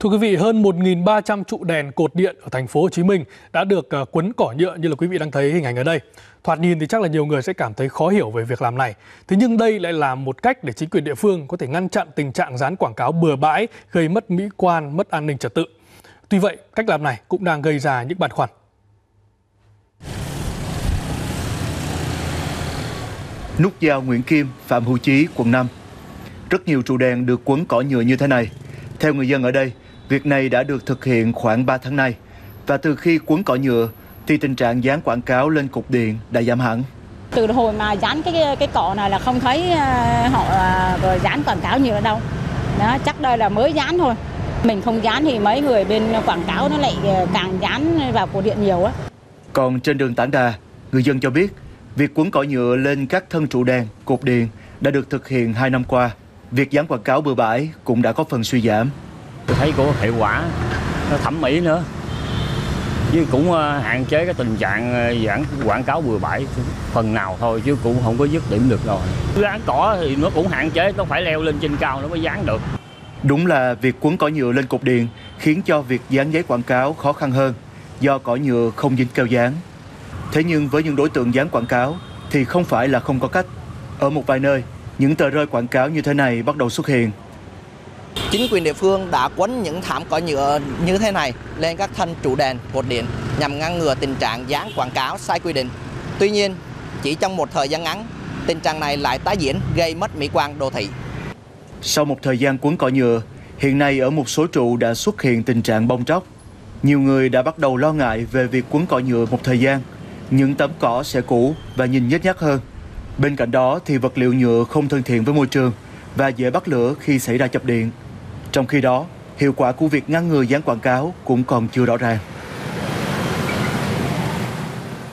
Thưa quý vị, hơn 1.300 trụ đèn cột điện ở thành phố Hồ Chí Minh đã được à, quấn cỏ nhựa như là quý vị đang thấy hình ảnh ở đây. Thoạt nhìn thì chắc là nhiều người sẽ cảm thấy khó hiểu về việc làm này. Thế nhưng đây lại là một cách để chính quyền địa phương có thể ngăn chặn tình trạng dán quảng cáo bừa bãi, gây mất mỹ quan, mất an ninh trật tự. Tuy vậy, cách làm này cũng đang gây ra những băn khoăn. Nút giao Nguyễn Kim, Phạm Hữu Chí, quận 5. Rất nhiều trụ đèn được quấn cỏ nhựa như thế này. Theo người dân ở đây, việc này đã được thực hiện khoảng 3 tháng nay. Và từ khi quấn cỏ nhựa, thì tình trạng dán quảng cáo lên cục điện đã giảm hẳn. Từ hồi mà dán cái cái cọ này là không thấy ờ, họ ờ, dán quảng cáo nhựa đâu. Đó, chắc đây là mới dán thôi. Mình không dán thì mấy người bên quảng cáo nó lại ờ, càng dán vào cổ điện nhiều á. Còn trên đường Tản Đà, người dân cho biết việc quấn cỏ nhựa lên các thân trụ đèn, cột điện đã được thực hiện 2 năm qua. Việc dán quảng cáo bừa bãi cũng đã có phần suy giảm. Tôi thấy có hiệu quả, nó thẩm mỹ nữa. Chứ cũng ờ, hạn chế cái tình trạng ờ, giảng dán quảng cáo bừa bãi phần nào thôi chứ cũng không có dứt điểm được rồi. Dán cỏ thì nó cũng hạn chế, nó phải leo lên trên cao nó mới dán được. Đúng là việc quấn cỏ nhựa lên cột điện khiến cho việc dán giấy quảng cáo khó khăn hơn do cỏ nhựa không dính keo dán. Thế nhưng với những đối tượng dán quảng cáo thì không phải là không có cách. Ở một vài nơi, những tờ rơi quảng cáo như thế này bắt đầu xuất hiện. Chính quyền địa phương đã quấn những thảm cỏ nhựa như thế này lên các thân trụ đèn, cột điện nhằm ngăn ngừa tình trạng dán quảng cáo sai quy định. Tuy nhiên, chỉ trong một thời gian ngắn, tình trạng này lại tái diễn gây mất mỹ quan đô thị. Sau một thời gian quấn cỏ nhựa, hiện nay ở một số trụ đã xuất hiện tình trạng bong tróc. Nhiều người đã bắt đầu lo ngại về việc quấn cỏ nhựa một thời gian. Những tấm cỏ sẽ cũ và nhìn nhếch nhác hơn. Bên cạnh đó thì vật liệu nhựa không thân thiện với môi trường và dễ bắt lửa khi xảy ra chập điện. Trong khi đó, hiệu quả của việc ngăn ngừa dán quảng cáo cũng còn chưa rõ ràng.